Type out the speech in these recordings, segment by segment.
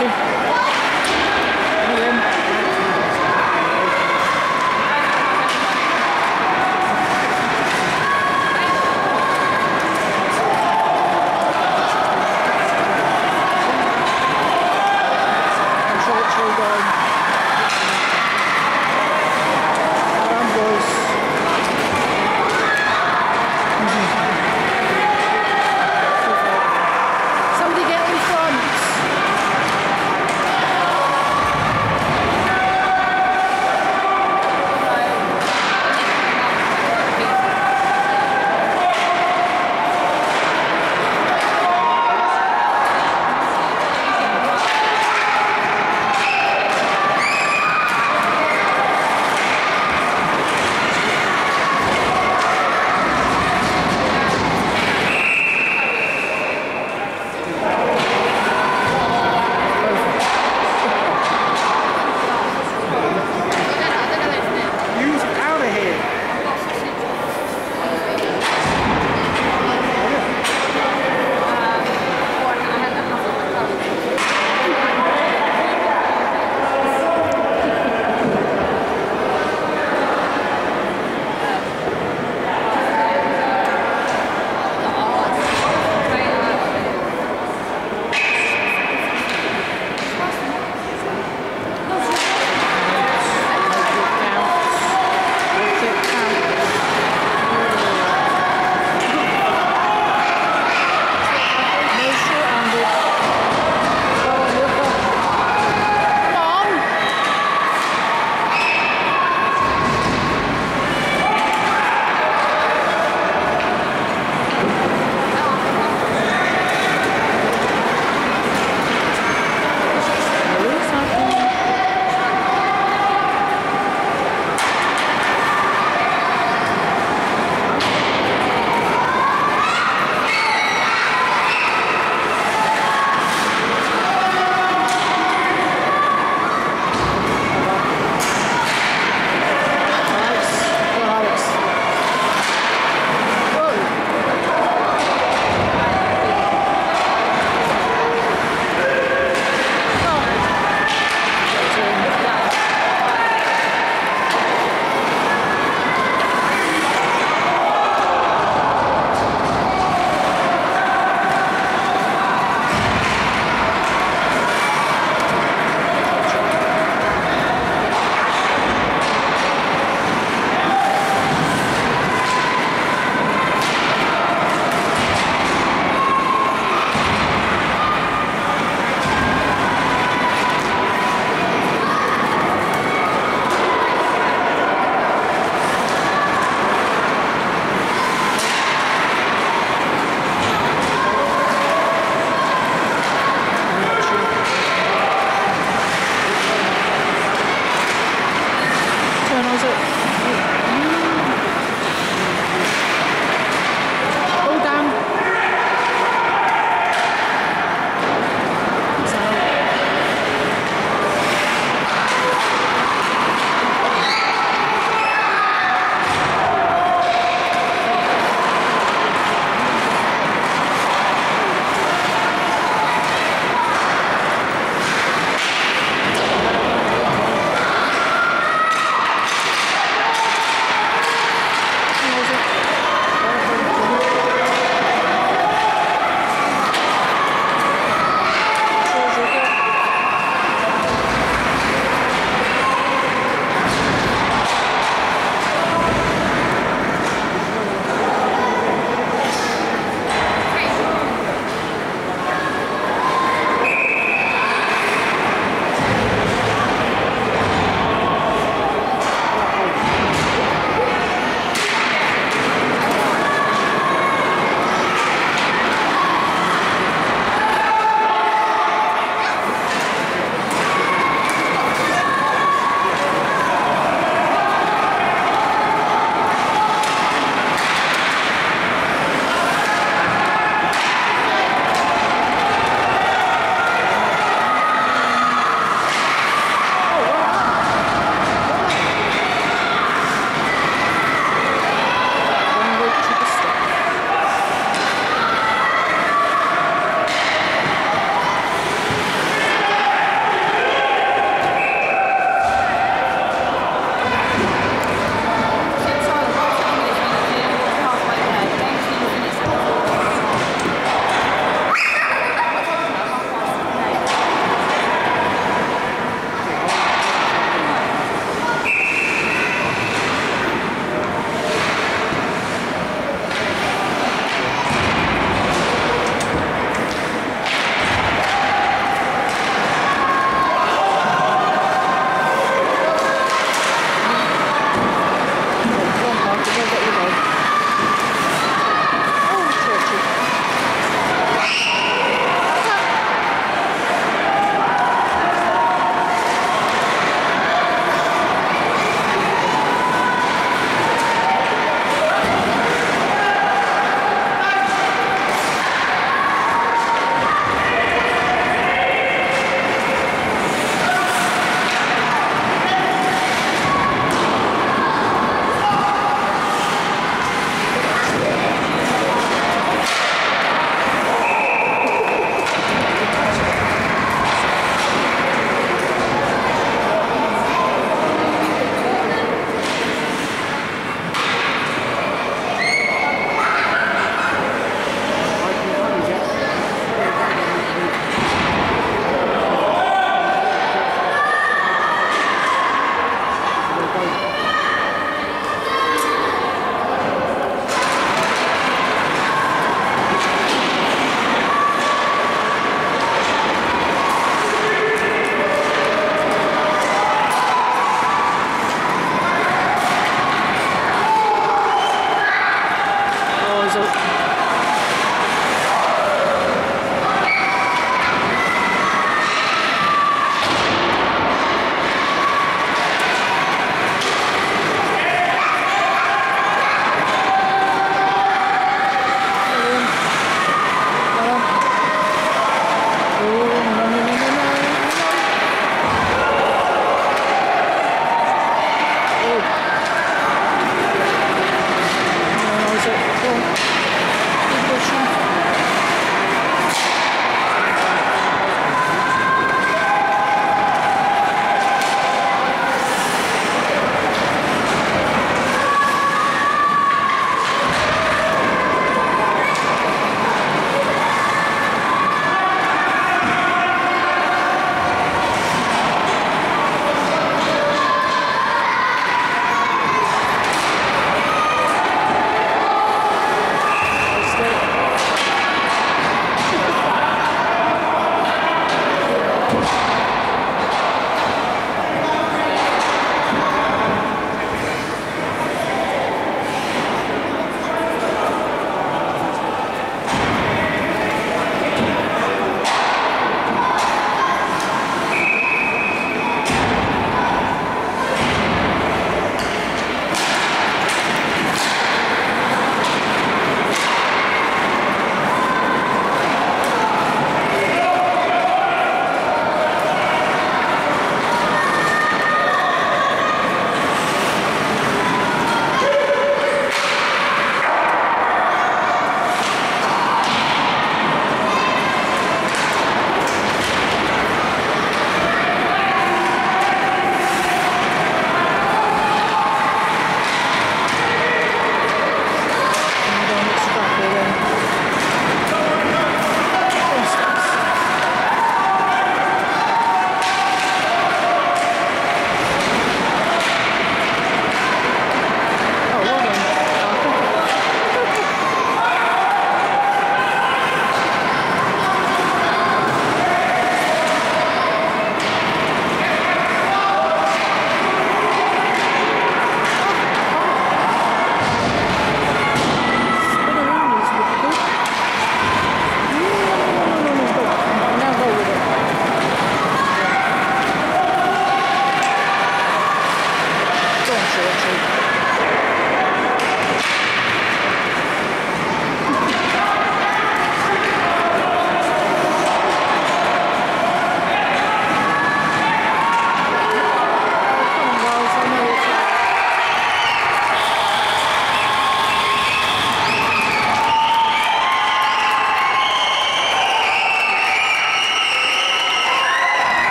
удачи!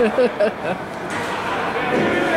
Yeah.